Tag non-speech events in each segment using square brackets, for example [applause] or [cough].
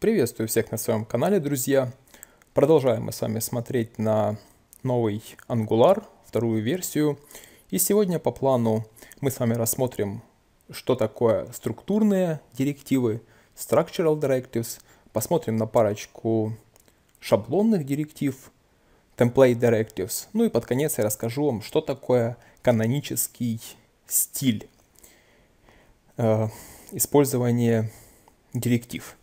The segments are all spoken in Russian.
Приветствую всех на своем канале, друзья. Продолжаем мы с вами смотреть на новый Angular, вторую версию. И сегодня по плану мы с вами рассмотрим, что такое структурные директивы, structural directives, посмотрим на парочку шаблонных директив, template directives, ну и под конец я расскажу вам, что такое канонический стиль э, использования директив.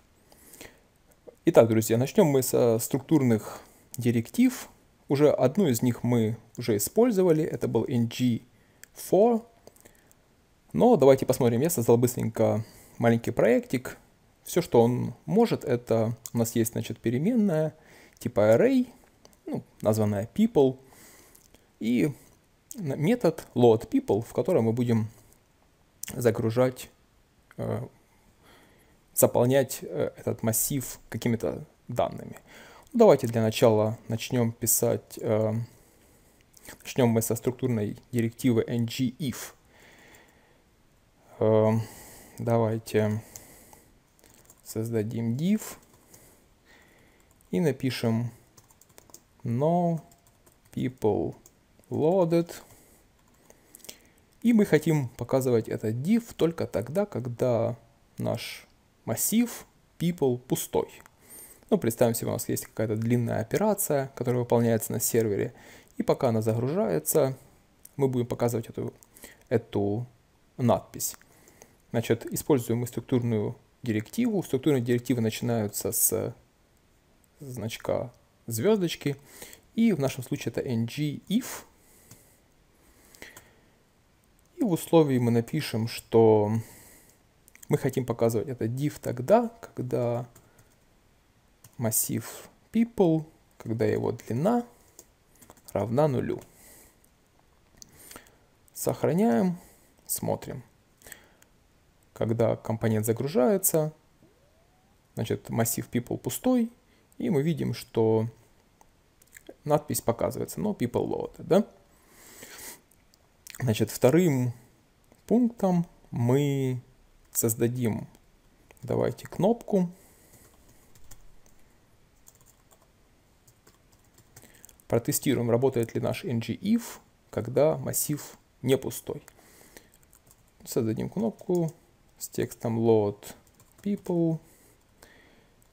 Итак, друзья, начнем мы со структурных директив. Уже одну из них мы уже использовали, это был ng4. Но давайте посмотрим, я создал быстренько маленький проектик. Все, что он может, это у нас есть, значит, переменная типа array, ну, названная people, и метод loadPeople, в котором мы будем загружать э, заполнять э, этот массив какими-то данными. Ну, давайте для начала начнем писать, э, начнем мы со структурной директивы ngIf. Э, давайте создадим div и напишем no people loaded. И мы хотим показывать этот div только тогда, когда наш массив people пустой. Ну, представим себе, у нас есть какая-то длинная операция, которая выполняется на сервере, и пока она загружается, мы будем показывать эту, эту надпись. Значит, используем мы структурную директиву. Структурные директивы начинаются с значка звездочки, и в нашем случае это ng-if. И в условии мы напишем, что мы хотим показывать это div тогда, когда массив people, когда его длина равна нулю. Сохраняем, смотрим. Когда компонент загружается, значит массив people пустой, и мы видим, что надпись показывается, но people loaded, да? Значит, вторым пунктом мы создадим, давайте, кнопку. Протестируем, работает ли наш ngIf, когда массив не пустой. Создадим кнопку с текстом load people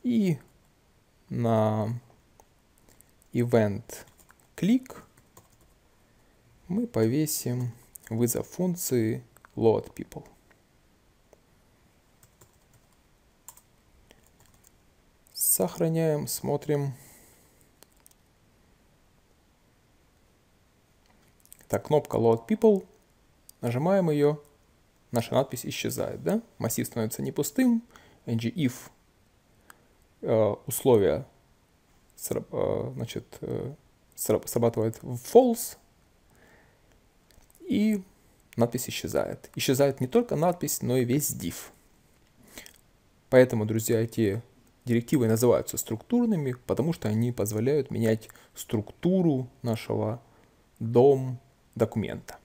и на event click мы повесим вызов функции load people. Сохраняем, смотрим. Так, кнопка Load People. Нажимаем ее. Наша надпись исчезает, да? Массив становится не пустым. ngIf э, условия э, значит, э, срабатывает в false. И надпись исчезает. Исчезает не только надпись, но и весь div. Поэтому, друзья, эти Директивы называются структурными, потому что они позволяют менять структуру нашего дом документа.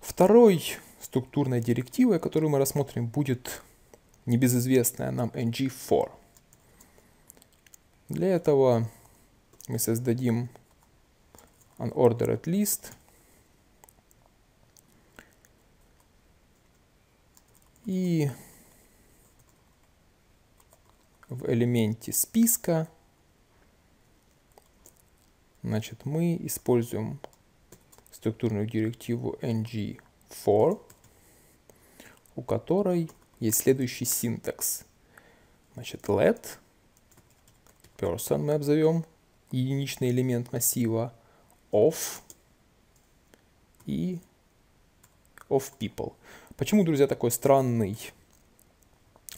Второй структурной директивой, которую мы рассмотрим, будет небезызвестная нам ng4. Для этого мы создадим unordered list и в элементе списка, значит, мы используем структурную директиву ng4, у которой есть следующий синтакс. Значит, let person мы обзовем единичный элемент массива of и of people. Почему, друзья, такой странный,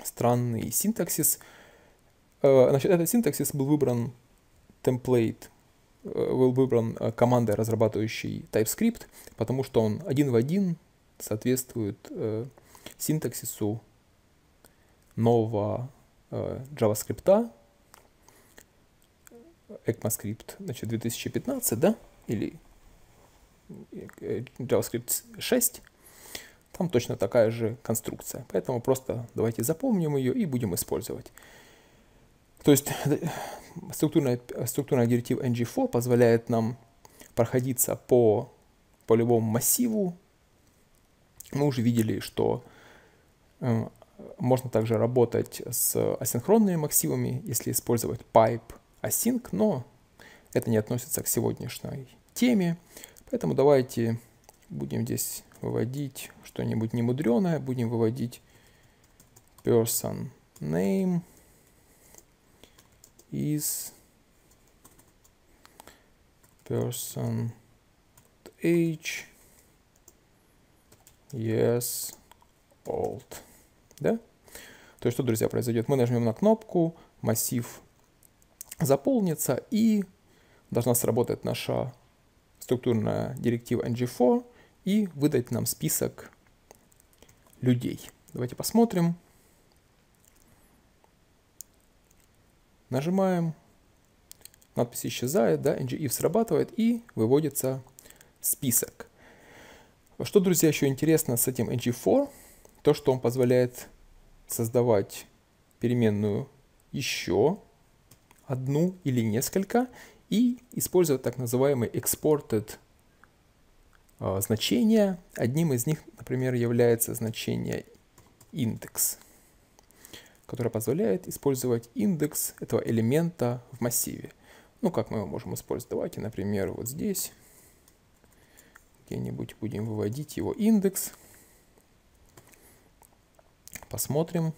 странный синтаксис? Э, значит, этот синтаксис был выбран template, э, был выбран э, командой, разрабатывающей TypeScript, потому что он один в один соответствует синтаксису нового JavaScript, ECMAScript, значит, 2015, да, или JavaScript 6, там точно такая же конструкция. Поэтому просто давайте запомним ее и будем использовать. То есть структурная, структурная директива ng4 позволяет нам проходиться по, по любому массиву. Мы уже видели, что э, можно также работать с асинхронными массивами, если использовать pipe async, но это не относится к сегодняшней теме. Поэтому давайте будем здесь выводить что-нибудь немудреное. Будем выводить person name is person age yes old. Да? То есть что, друзья, произойдет? Мы нажмем на кнопку, массив заполнится и должна сработать наша структурная директива ng4 и выдать нам список людей. Давайте посмотрим. Нажимаем, надпись исчезает, да, ngif срабатывает и выводится список. Что, друзья, еще интересно с этим ng4, то, что он позволяет создавать переменную еще одну или несколько и использовать так называемый exported э, значения. Одним из них, например, является значение индекс, которое позволяет использовать индекс этого элемента в массиве. Ну, как мы его можем использовать? Давайте, например, вот здесь где-нибудь будем выводить его индекс. Посмотрим.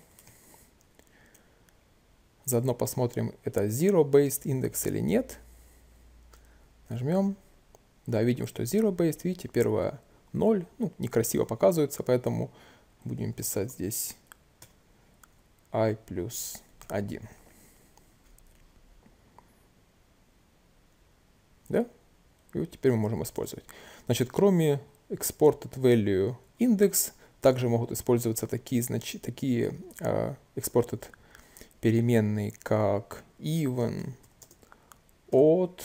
Заодно посмотрим, это zero-based индекс или нет. Нажмем. Да, видим, что zero-based. Видите, первое 0. Ну, некрасиво показывается, поэтому будем писать здесь i плюс 1. Да? И вот теперь мы можем использовать. Значит, кроме exported value index, также могут использоваться такие, знач... такие uh, exported переменные, как even, odd,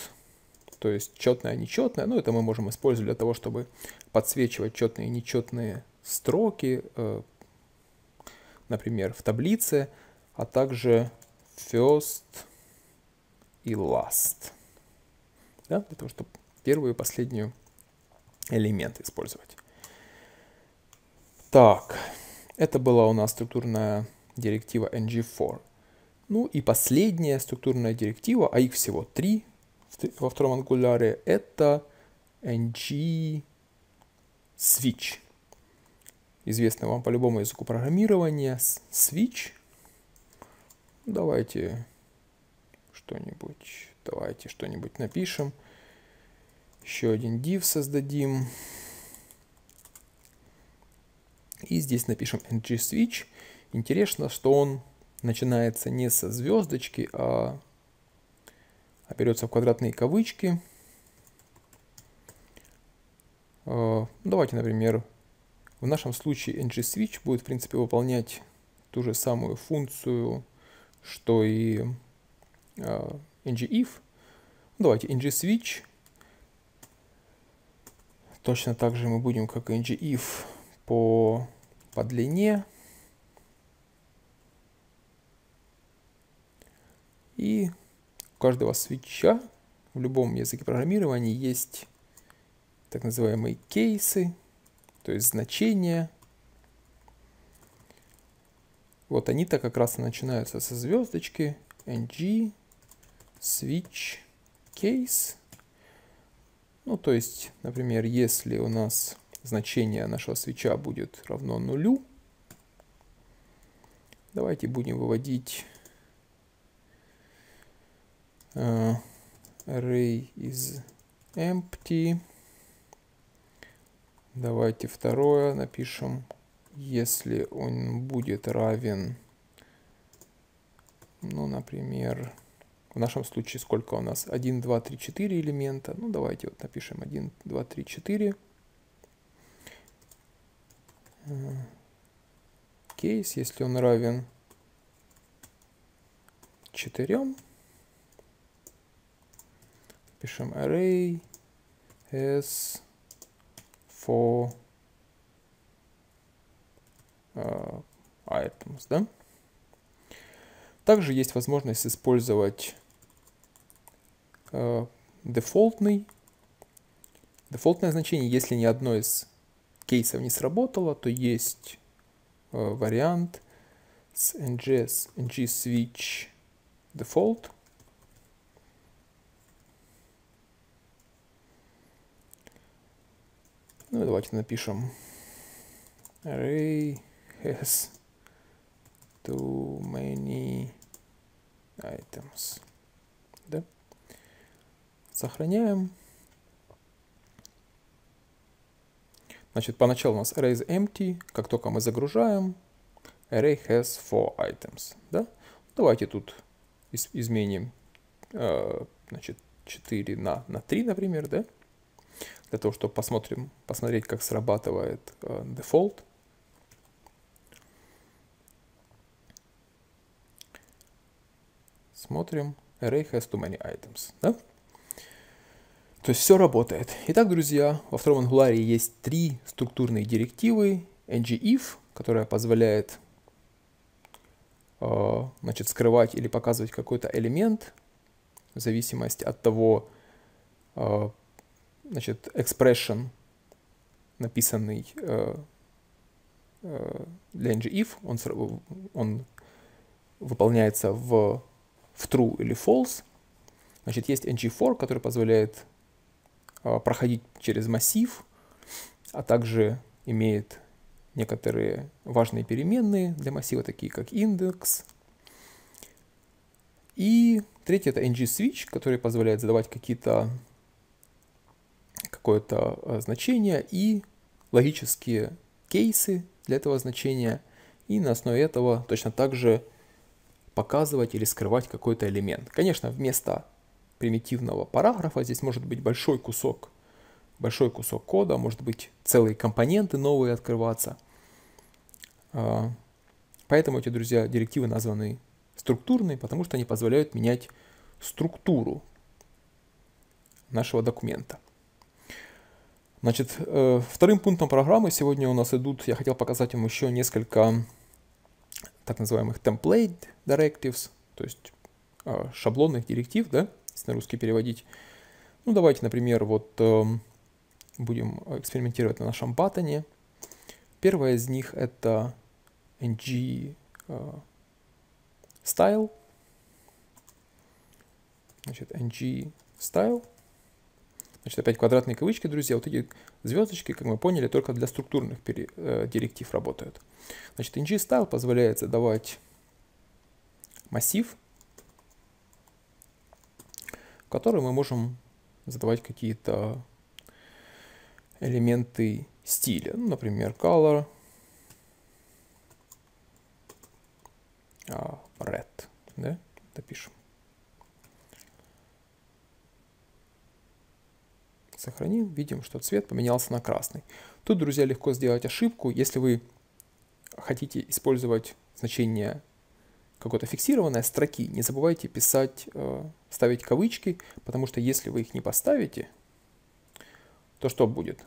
то есть четное, нечетное. Ну, это мы можем использовать для того, чтобы подсвечивать четные и нечетные строки, э, например, в таблице, а также first и last. Да, для того, чтобы первую и последнюю элемент использовать. Так, это была у нас структурная директива ng4. Ну и последняя структурная директива, а их всего три во втором ангуляре, это ng switch. Известный вам по любому языку программирования switch. Давайте что-нибудь, давайте что-нибудь напишем. Еще один div создадим. И здесь напишем ng-switch. Интересно, что он начинается не со звездочки, а, а берется в квадратные кавычки. А, давайте, например, в нашем случае ng-switch будет, в принципе, выполнять ту же самую функцию, что и uh, ng-if. Давайте ng-switch. Точно так же мы будем, как ng-if, по, по длине И у каждого свеча в любом языке программирования есть так называемые кейсы, то есть значения. Вот они-то как раз и начинаются со звездочки ng switch case. Ну, то есть, например, если у нас значение нашего свеча будет равно нулю, давайте будем выводить uh, array is empty. Давайте второе напишем. Если он будет равен, ну, например, в нашем случае сколько у нас? 1, 2, 3, 4 элемента. Ну, давайте вот напишем 1, 2, 3, 4. Кейс, если он равен 4 пишем array s for uh, items, да? Также есть возможность использовать э, дефолтный, дефолтное значение. Если ни одно из кейсов не сработало, то есть э, вариант с ngs, ng switch default. Ну давайте напишем array has too many items. Да? Сохраняем. Значит, поначалу у нас array is empty. Как только мы загружаем, array has four items. Да? Давайте тут из изменим э, значит, 4 на, на 3, например, да? Для того, чтобы посмотрим, посмотреть, как срабатывает э, default. Смотрим. Array has too many items. Да? То есть все работает. Итак, друзья, во втором ангуларе есть три структурные директивы. ngIf, которая позволяет э, значит, скрывать или показывать какой-то элемент в зависимости от того, э, значит, expression, написанный э, для ngIf, он, он выполняется в в true или false. Значит, есть ng4, который позволяет э, проходить через массив, а также имеет некоторые важные переменные для массива, такие как индекс. И третий это ng-switch, который позволяет задавать какие-то какое-то э, значение и логические кейсы для этого значения. И на основе этого точно так же показывать или скрывать какой-то элемент. Конечно, вместо примитивного параграфа здесь может быть большой кусок, большой кусок кода, может быть целые компоненты новые открываться. А, поэтому эти, друзья, директивы названы структурные, потому что они позволяют менять структуру нашего документа. Значит, э, вторым пунктом программы сегодня у нас идут, я хотел показать вам еще несколько так называемых template directives, то есть э, шаблонных директив, да, если на русский переводить. Ну, давайте, например, вот э, будем экспериментировать на нашем баттоне. Первая из них это ng э, style. Значит, ng style. Значит, опять квадратные кавычки, друзья. Вот эти звездочки, как мы поняли, только для структурных пере, э, директив работают. Значит, ng-style позволяет задавать массив, в который мы можем задавать какие-то элементы стиля. Ну, например, color, uh, red. Да? Допишем. Сохраним. Видим, что цвет поменялся на красный. Тут, друзья, легко сделать ошибку. Если вы хотите использовать значение какой-то фиксированной строки, не забывайте писать, э, ставить кавычки, потому что если вы их не поставите, то что будет?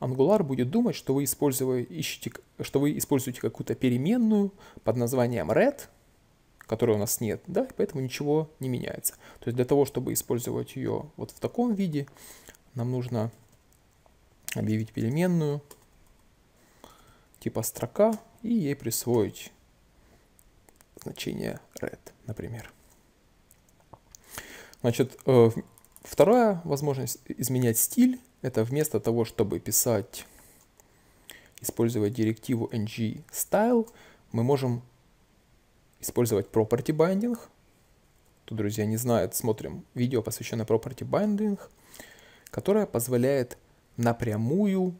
Angular будет думать, что вы, ищете, что вы используете какую-то переменную под названием red, которой у нас нет, да, поэтому ничего не меняется. То есть для того, чтобы использовать ее вот в таком виде, нам нужно объявить переменную типа строка и ей присвоить значение red, например. Значит, э, вторая возможность изменять стиль, это вместо того, чтобы писать, использовать директиву ng style, мы можем использовать property binding. Тут, друзья, не знают, смотрим видео, посвященное property binding, которое позволяет напрямую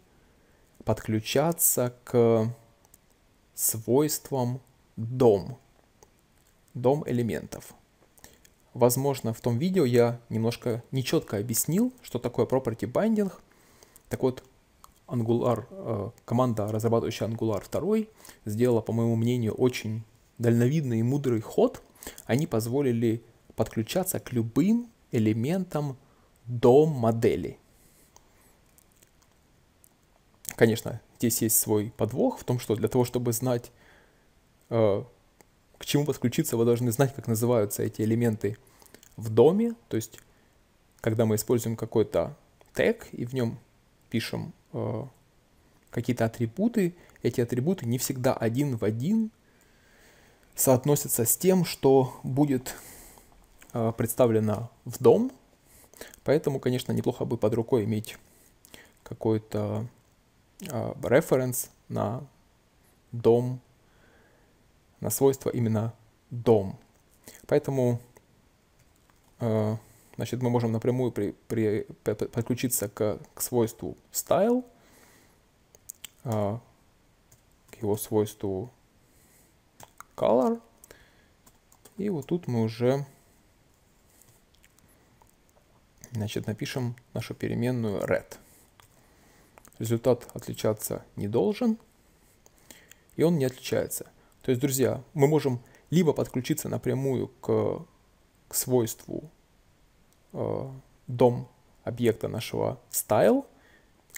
подключаться к свойствам дом, дом элементов. Возможно, в том видео я немножко нечетко объяснил, что такое property binding. Так вот, Angular, э, команда, разрабатывающая Angular 2, сделала, по моему мнению, очень дальновидный и мудрый ход. Они позволили подключаться к любым элементам дом модели. Конечно, здесь есть свой подвох в том, что для того, чтобы знать, э, к чему подключиться, вы должны знать, как называются эти элементы в доме. То есть, когда мы используем какой-то тег и в нем пишем э, какие-то атрибуты, эти атрибуты не всегда один в один соотносятся с тем, что будет э, представлено в дом. Поэтому, конечно, неплохо бы под рукой иметь какой-то э, референс на дом, на свойство именно дом. Поэтому э, значит, мы можем напрямую при, при, подключиться к, к свойству style, э, к его свойству color. И вот тут мы уже значит, напишем нашу переменную red. Результат отличаться не должен, и он не отличается. То есть, друзья, мы можем либо подключиться напрямую к, к свойству э, дом объекта нашего style,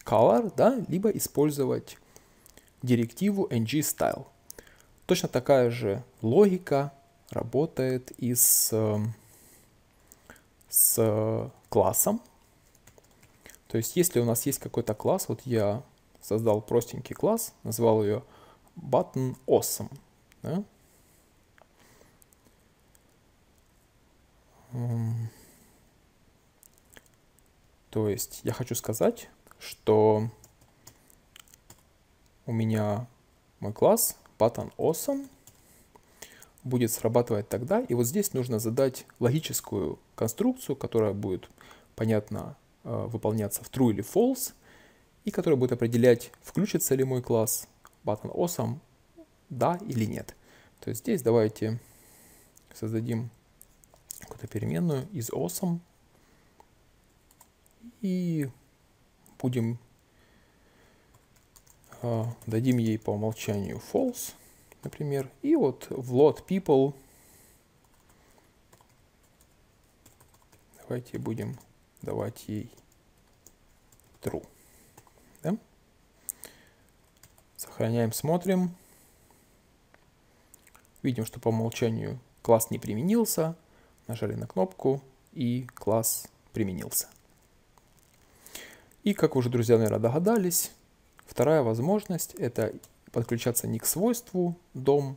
color, да, либо использовать директиву ngStyle. Точно такая же логика работает и с, с классом. То есть, если у нас есть какой-то класс, вот я создал простенький класс, назвал ее button awesome. Да? То есть я хочу сказать, что у меня мой класс button awesome будет срабатывать тогда, и вот здесь нужно задать логическую конструкцию, которая будет, понятно, э, выполняться в true или false, и которая будет определять, включится ли мой класс button awesome да или нет. То есть здесь давайте создадим какую-то переменную из awesome и будем э, дадим ей по умолчанию false, например, и вот в load people давайте будем давать ей true. Да? Сохраняем, смотрим. Видим, что по умолчанию класс не применился. Нажали на кнопку и класс применился. И как уже, друзья, наверное, догадались, вторая возможность это подключаться не к свойству дом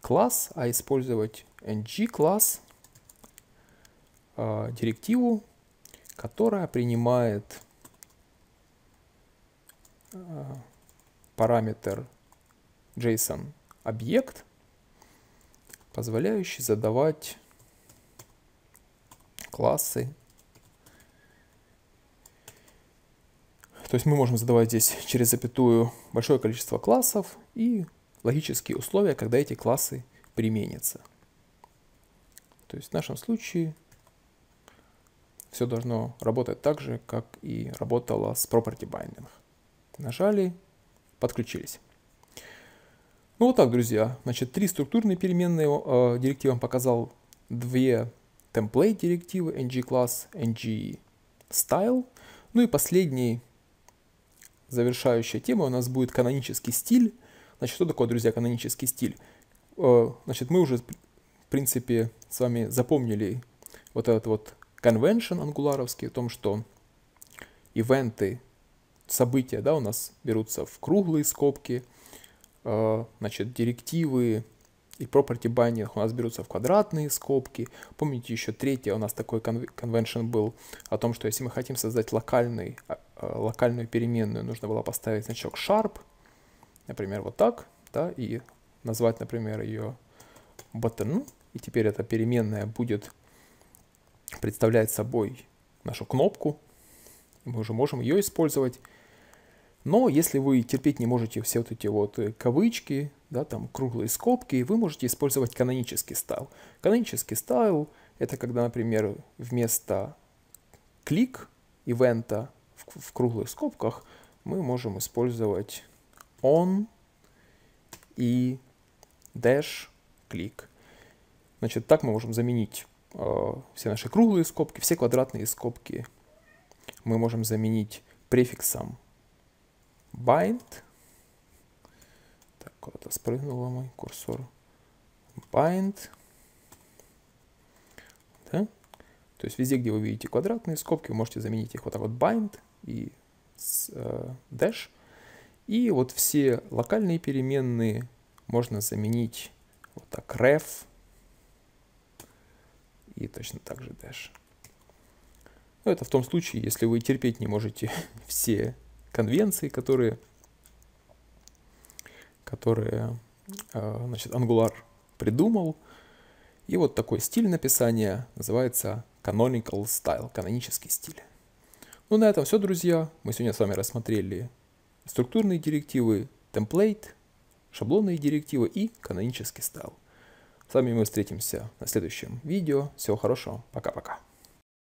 класс, а использовать ng класс э, директиву, которая принимает э, параметр JSON объект позволяющий задавать классы. То есть мы можем задавать здесь через запятую большое количество классов и логические условия, когда эти классы применятся. То есть в нашем случае все должно работать так же, как и работало с property binding. Нажали, подключились. Ну вот так, друзья. Значит, три структурные переменные э, директивы вам показал, две template директивы ng-class, ng-style. Ну и последний, завершающая тема у нас будет канонический стиль. Значит, что такое, друзья, канонический стиль? Э, значит, мы уже, в принципе, с вами запомнили вот этот вот convention ангуларовский о том, что ивенты, события, да, у нас берутся в круглые скобки – Э, значит, директивы и property binding у нас берутся в квадратные скобки. Помните, еще третье у нас такой convention был о том, что если мы хотим создать локальный, а, э, локальную переменную, нужно было поставить значок sharp, например, вот так, да, и назвать, например, ее button, и теперь эта переменная будет представлять собой нашу кнопку, мы уже можем ее использовать но если вы терпеть не можете все вот эти вот э, кавычки, да, там круглые скобки, вы можете использовать канонический стайл. Канонический стайл — это когда, например, вместо клик ивента в, в круглых скобках мы можем использовать on и dash клик. Значит, так мы можем заменить все наши круглые скобки, все квадратные скобки мы можем заменить префиксом bind. Так, куда-то спрыгнула мой курсор. bind. Да? То есть везде, где вы видите квадратные скобки, вы можете заменить их вот так вот bind и э, dash. И вот все локальные переменные можно заменить вот так ref и точно так же dash. Но это в том случае, если вы терпеть не можете [laughs] все конвенции, которые, которые э, значит, Angular придумал. И вот такой стиль написания называется canonical style, канонический стиль. Ну, на этом все, друзья. Мы сегодня с вами рассмотрели структурные директивы, template, шаблонные директивы и канонический стайл. С вами мы встретимся на следующем видео. Всего хорошего. Пока-пока.